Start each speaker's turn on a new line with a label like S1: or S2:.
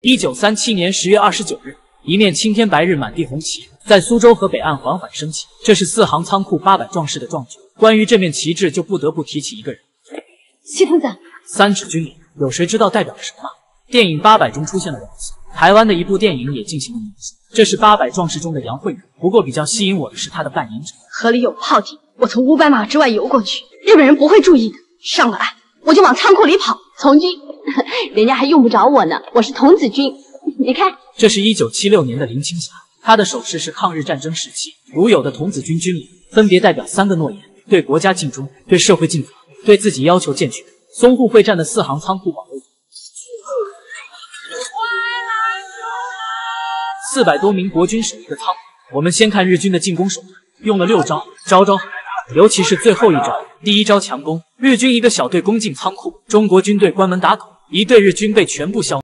S1: 一九三七年十月二十九日，一面青天白日满地红旗在苏州河北岸缓缓升起，这是四行仓库八百壮士的壮举。关于这面旗帜，就不得不提起一个人
S2: 谢童子，
S1: 三尺军礼。有谁知道代表了什么？电影《八百》中出现了王字，台湾的一部电影也进行了模仿。这是八百壮士中的杨慧宇，不过比较吸引我的是他的扮演者。
S2: 河里有炮艇，我从五百码之外游过去，日本人不会注意的。上了岸，我就往仓库里跑。从军，人家还用不着我呢，我是童子军。你看，
S1: 这是一九七六年的林青霞，她的手势是抗日战争时期独有的童子军军礼，分别代表三个诺言：对国家尽忠，对社会尽责，对自己要求健全。淞沪会战的四行仓库保卫。四百多名国军守一个仓库。我们先看日军的进攻手段，用了六招，招招很难，尤其是最后一招。第一招强攻，日军一个小队攻进仓库，中国军队关门打狗，一队日军被全部消。